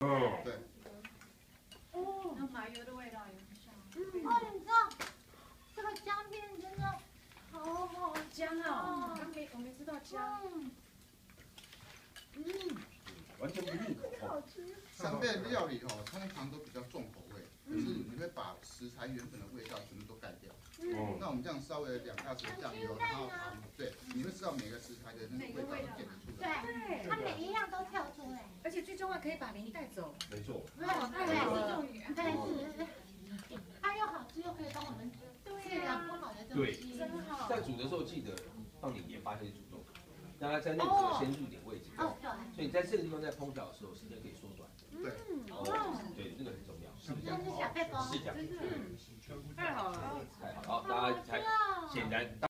哦，对，哦，那麻油的味道也很像。哦，你知道这个姜片真的好好姜哦，刚没我没知道姜。嗯嗯，完全不入口哦。三倍料理哦，通常都比较重口味，就是你会把食材原本的味道全部都盖掉。哦，那我们这样稍微两大匙酱油，然后糖，对，你会知道每个食材的那个味道都点得出来。对，来。而且最重要可以把梨带走。没错。对太好了对对是是是，它又好吃又可以帮我们治疗不好的东西。真好。在煮的时候记得放点盐巴先煮动，让它在内侧先入点味精。哦，对，所以你在这个地方在烹调的时候，时间可以缩短。对，哦，对，这个很重要。是这是小配方。是这样，太好了。太好了，好，大家才显然。